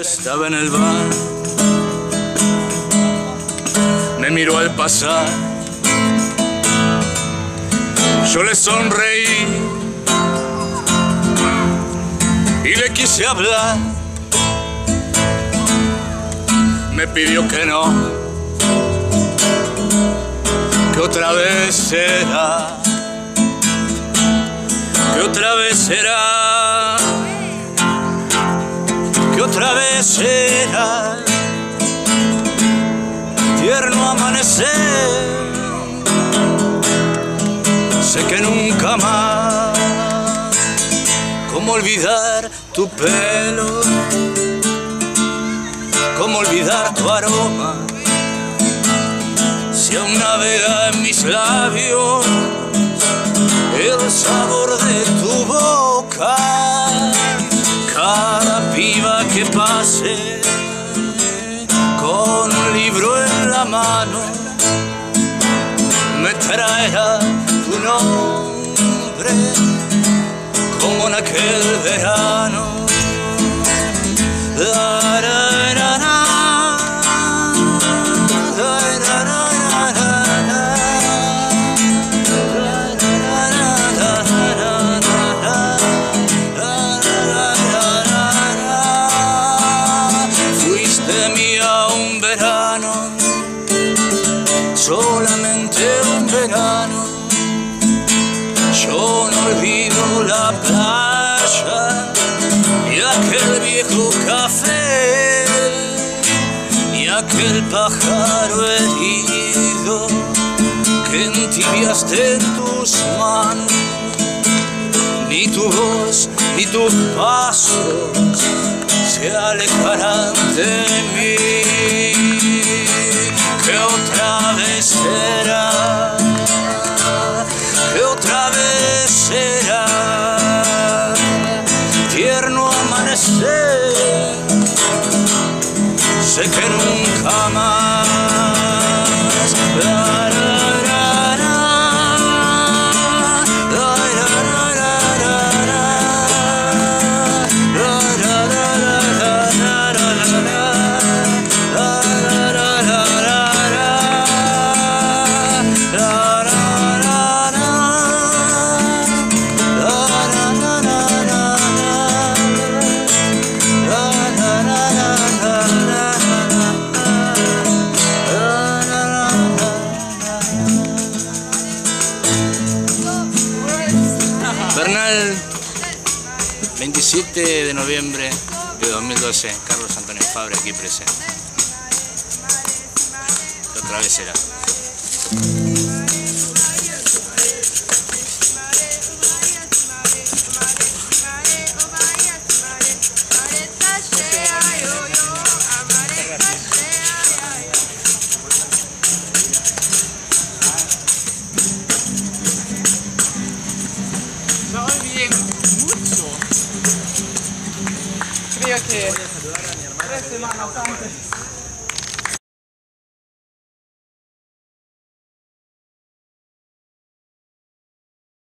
Estaba en el bar, me miró al pasar, yo le sonreí. Y le quise hablar, me pidió que no, que otra vez será, que otra vez será amanecer. Sé que nunca más, cómo olvidar tu pelo, cómo olvidar tu aroma, si aún navega en mis labios el sabor de tu boca cada piba que pase con un libro en la mano me traerá tu nombre como en aquel verano. Café. Y aquel pájaro herido que entibiaste en tus manos, ni tu voz ni tus pasos se alejarán de mí, que otra vez será, tierno amanecer, sé que nunca más. 27 de noviembre de 2012, Carlos Antonio Fabre aquí presente. Otra vez será. tres semanas antes.